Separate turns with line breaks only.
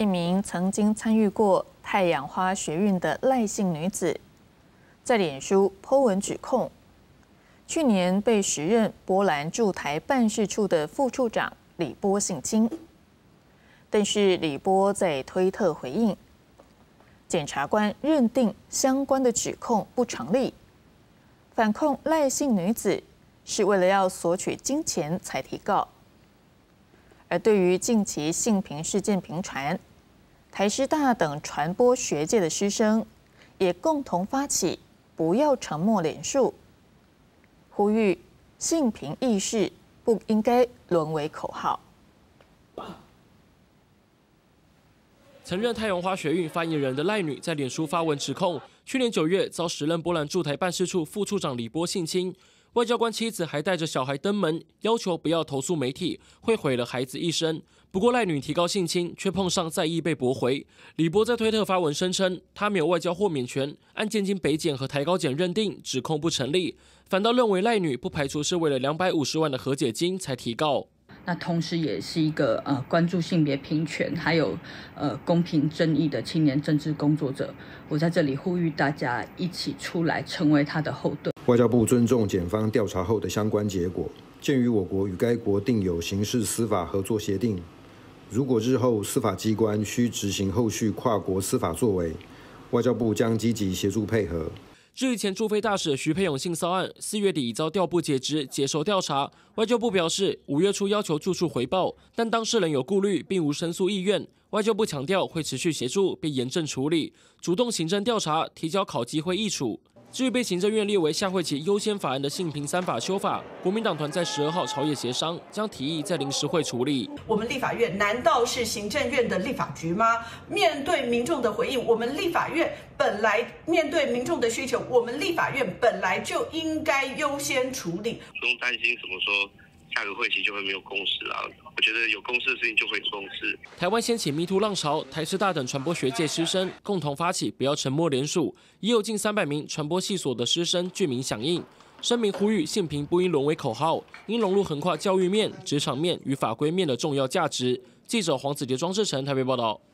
一名曾经参与过太阳花学运的赖姓女子，在脸书 po 文指控，去年被时任波兰驻台办事处的副处长李波性侵。但是李波在推特回应，检察官认定相关的指控不成立，反控赖姓女子是为了要索取金钱才提告。而对于近期性平事件频传，台师大等传播学界的师生也共同发起“不要沉默”脸书，呼吁性平意识不应该沦为口号。
曾任太阳花学运发言人的赖女在脸书发文指控，去年九月遭时任波兰驻台办事处副处长李波性侵。外交官妻子还带着小孩登门，要求不要投诉媒体，会毁了孩子一生。不过赖女提高性侵，却碰上再议被驳回。李波在推特发文声称，他没有外交豁免权，案件经北检和台高检认定，指控不成立，反倒认为赖女不排除是为了两百五十万的和解金才提告。
那同时也是一个呃关注性别平权还有呃公平正义的青年政治工作者，我在这里呼吁大家一起出来，成为他的后盾。
外交部尊重检方调查后的相关结果。鉴于我国与该国订有刑事司法合作协定，如果日后司法机关需执行后续跨国司法作为，外交部将积极协助配合。
至于前驻菲大使徐佩勇性骚案，四月底已遭调部解职，接受调查。外交部表示，五月初要求住处回报，但当事人有顾虑，并无申诉意愿。外交部强调会持续协助并严正处理，主动行政调查，提交考绩会议处。至于被行政院列为下会期优先法案的性平三法修法，国民党团在十二号朝野协商，将提议在临时会处理。
我们立法院难道是行政院的立法局吗？面对民众的回应，我们立法院本来面对民众的需求，我们立法院本来就应该优先处理。
不用担心什么说。下个会期就会没有共识啊！我觉得有共识的事情就会有共识。
台湾掀起迷途浪潮，台师大等传播学界师生共同发起“不要沉默”联署，已有近三百名传播系所的师生具名响应，声明呼吁性平不应沦为口号，应融入横跨教育面、职场面与法规面的重要价值。记者黄子杰、庄志成台北报道。